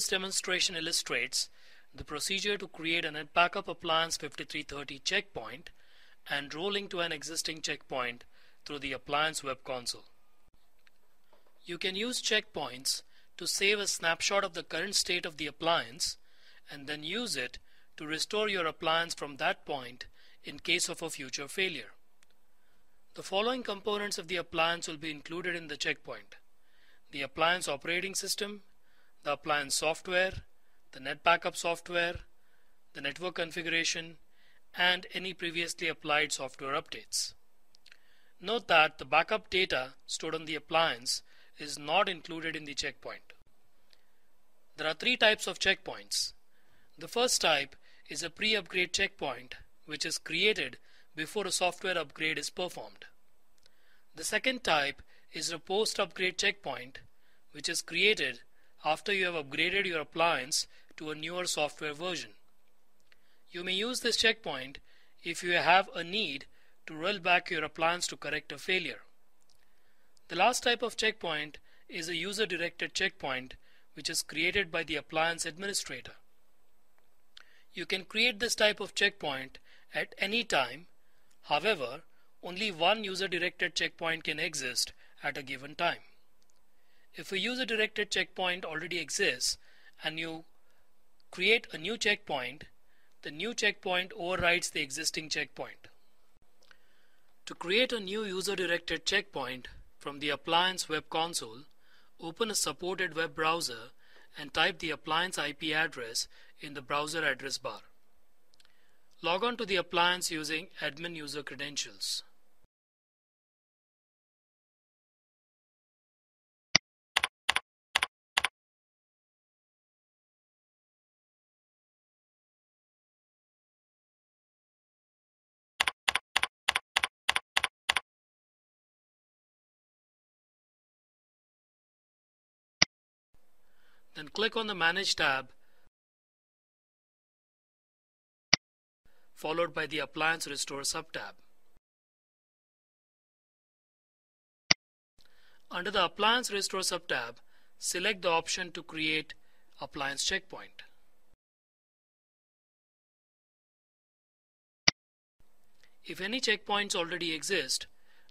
This demonstration illustrates the procedure to create a NetBackup Appliance 5330 checkpoint and rolling to an existing checkpoint through the Appliance Web Console. You can use checkpoints to save a snapshot of the current state of the appliance and then use it to restore your appliance from that point in case of a future failure. The following components of the appliance will be included in the checkpoint. The appliance operating system, the appliance software, the NetBackup software, the network configuration, and any previously applied software updates. Note that the backup data stored on the appliance is not included in the checkpoint. There are three types of checkpoints. The first type is a pre-upgrade checkpoint which is created before a software upgrade is performed. The second type is a post-upgrade checkpoint which is created after you have upgraded your appliance to a newer software version. You may use this checkpoint if you have a need to roll back your appliance to correct a failure. The last type of checkpoint is a user-directed checkpoint which is created by the appliance administrator. You can create this type of checkpoint at any time. However, only one user-directed checkpoint can exist at a given time. If a user-directed checkpoint already exists and you create a new checkpoint, the new checkpoint overrides the existing checkpoint. To create a new user-directed checkpoint from the Appliance Web Console, open a supported web browser and type the appliance IP address in the browser address bar. Log on to the appliance using admin user credentials. Then click on the Manage tab followed by the Appliance Restore subtab. Under the Appliance Restore subtab, select the option to create Appliance Checkpoint. If any checkpoints already exist,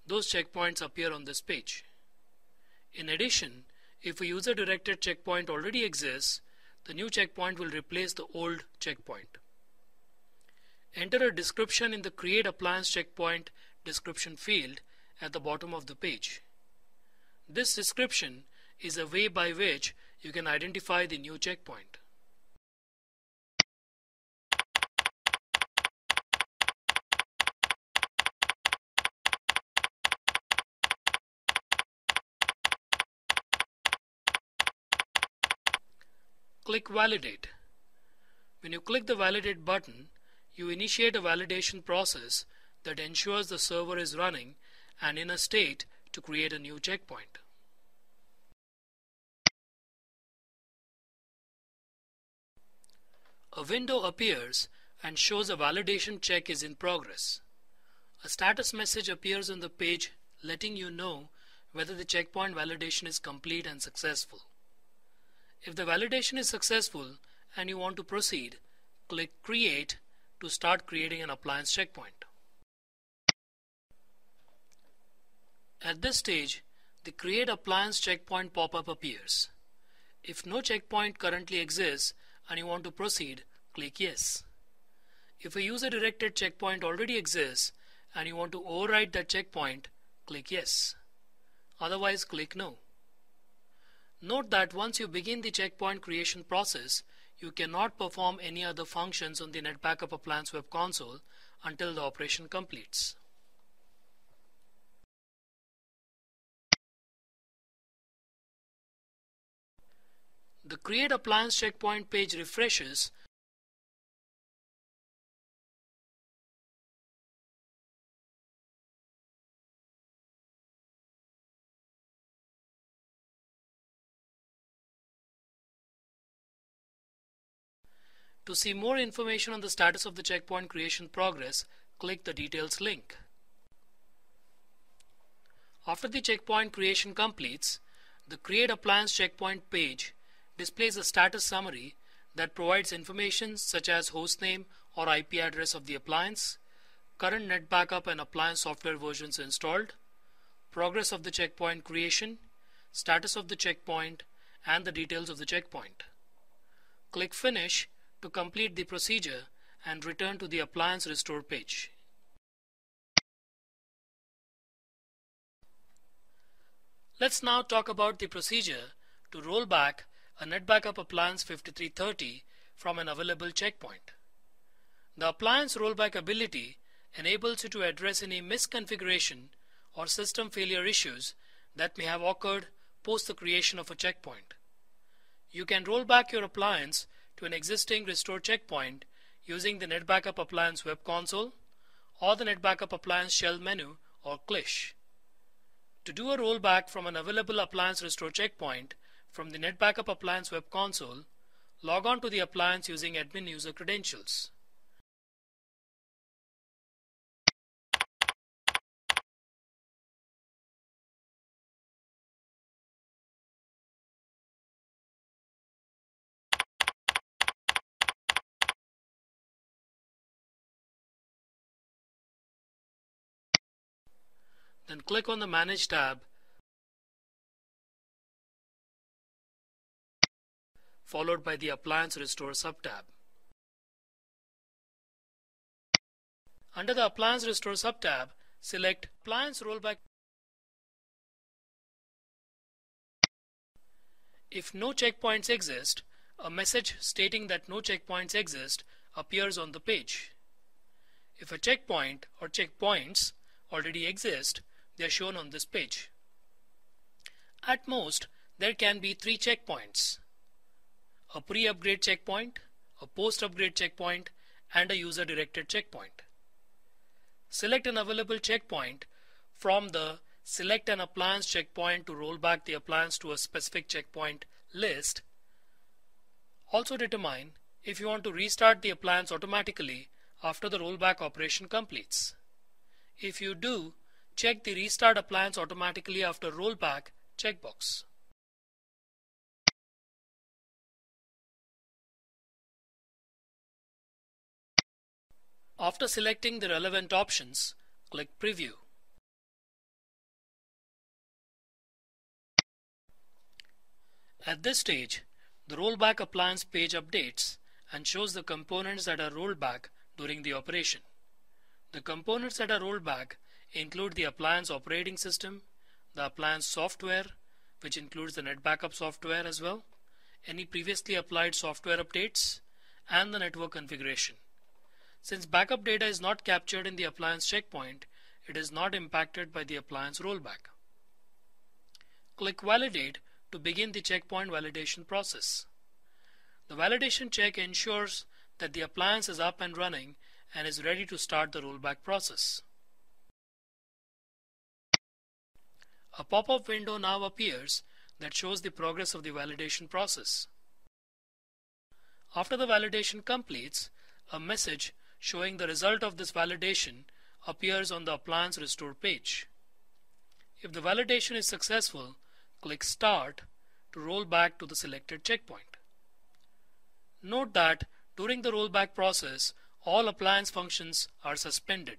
those checkpoints appear on this page. In addition, if a user-directed checkpoint already exists, the new checkpoint will replace the old checkpoint. Enter a description in the Create Appliance Checkpoint description field at the bottom of the page. This description is a way by which you can identify the new checkpoint. Click Validate. When you click the Validate button, you initiate a validation process that ensures the server is running and in a state to create a new checkpoint. A window appears and shows a validation check is in progress. A status message appears on the page letting you know whether the checkpoint validation is complete and successful. If the validation is successful and you want to proceed, click Create to start creating an appliance checkpoint. At this stage, the Create Appliance Checkpoint pop-up appears. If no checkpoint currently exists and you want to proceed, click Yes. If a user-directed checkpoint already exists and you want to override that checkpoint, click Yes. Otherwise, click No. Note that once you begin the checkpoint creation process, you cannot perform any other functions on the NetBackup Appliance Web Console until the operation completes. The Create Appliance Checkpoint page refreshes To see more information on the status of the checkpoint creation progress, click the details link. After the checkpoint creation completes, the Create Appliance Checkpoint page displays a status summary that provides information such as hostname or IP address of the appliance, current NetBackup and appliance software versions installed, progress of the checkpoint creation, status of the checkpoint, and the details of the checkpoint. Click Finish to complete the procedure and return to the appliance restore page. Let's now talk about the procedure to roll back a NetBackup appliance 5330 from an available checkpoint. The appliance rollback ability enables you to address any misconfiguration or system failure issues that may have occurred post the creation of a checkpoint. You can roll back your appliance to an existing restore checkpoint using the NetBackup Appliance Web Console or the NetBackup Appliance Shell menu or CLISH. To do a rollback from an available appliance restore checkpoint from the NetBackup Appliance Web Console, log on to the appliance using admin user credentials. Then click on the Manage tab followed by the Appliance Restore subtab. Under the Appliance Restore subtab, select Appliance Rollback. If no checkpoints exist, a message stating that no checkpoints exist appears on the page. If a checkpoint or checkpoints already exist, they are shown on this page. At most, there can be three checkpoints. A pre-upgrade checkpoint, a post-upgrade checkpoint, and a user-directed checkpoint. Select an available checkpoint from the Select an appliance checkpoint to roll back the appliance to a specific checkpoint list. Also determine if you want to restart the appliance automatically after the rollback operation completes. If you do, Check the Restart Appliance Automatically After Rollback checkbox. After selecting the relevant options, click Preview. At this stage, the rollback appliance page updates and shows the components that are rolled back during the operation. The components that are rolled back include the appliance operating system, the appliance software, which includes the NetBackup software as well, any previously applied software updates, and the network configuration. Since backup data is not captured in the appliance checkpoint, it is not impacted by the appliance rollback. Click Validate to begin the checkpoint validation process. The validation check ensures that the appliance is up and running and is ready to start the rollback process. A pop-up window now appears that shows the progress of the validation process. After the validation completes, a message showing the result of this validation appears on the appliance restore page. If the validation is successful, click Start to roll back to the selected checkpoint. Note that during the rollback process, all appliance functions are suspended.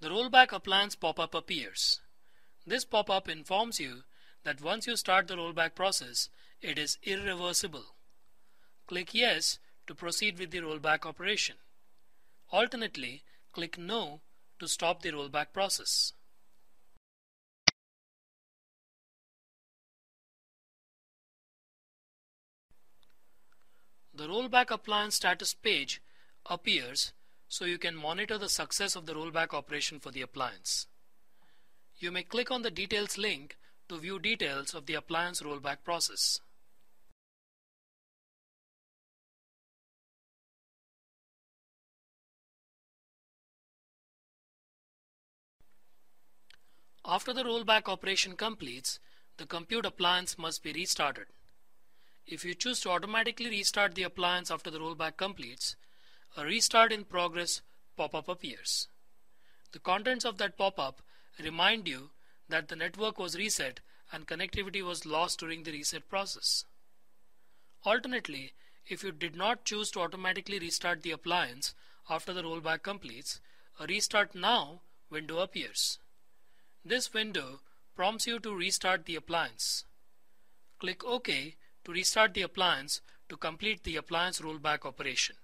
The rollback appliance pop-up appears. This pop-up informs you that once you start the rollback process, it is irreversible. Click Yes to proceed with the rollback operation. Alternately, click No to stop the rollback process. The rollback appliance status page appears so you can monitor the success of the rollback operation for the appliance. You may click on the details link to view details of the appliance rollback process. After the rollback operation completes, the compute appliance must be restarted. If you choose to automatically restart the appliance after the rollback completes, a restart in progress pop-up appears. The contents of that pop-up remind you that the network was reset and connectivity was lost during the reset process. Alternately, if you did not choose to automatically restart the appliance after the rollback completes, a Restart Now window appears. This window prompts you to restart the appliance. Click OK to restart the appliance to complete the appliance rollback operation.